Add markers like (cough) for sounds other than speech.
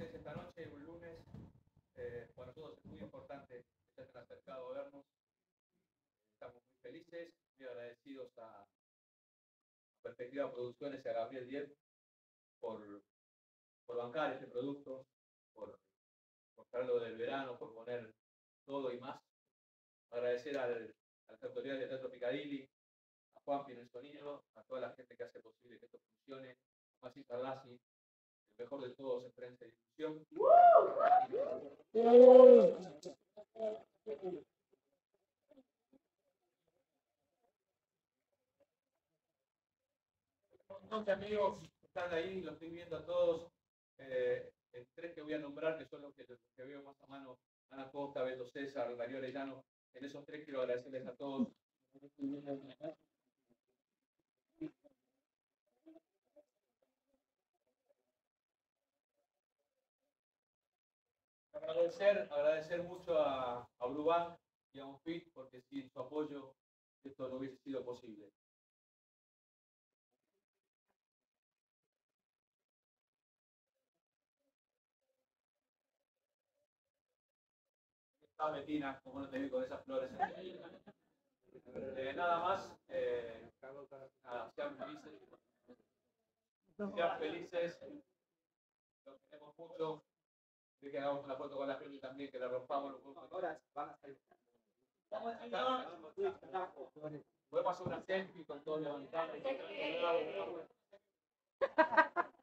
presencia esta noche, un lunes. Eh, para nosotros es muy importante que se hayan acercado a vernos. Estamos muy felices, muy agradecidos a Perspectiva Producciones y a Gabriel Diez por, por bancar este producto, por, por traerlo del verano, por poner todo y más. Agradecer al, a las autoridades de Teatro Picadilly, a Juan en el sonido, a toda la gente que hace posible que esto funcione, a el mejor de todos en prensa y difusión. De amigos están ahí, los estoy viendo a todos. Eh, el tres que voy a nombrar, que son los que, los que veo más a mano, Ana Costa, Beto César, Darío Arellano. En esos tres quiero agradecerles a todos. Agradecer, agradecer mucho a, a Brubank y a Unfit porque sin su apoyo esto no hubiese sido posible. Está Betina, como no te vi con esas flores. Eh, nada más, eh, nada, sean felices. Sean felices. Los queremos mucho. De que hagamos una foto con la gente también, que la rompamos los Ahora van a salir. Podemos hacer una selfie con todos los (laughs)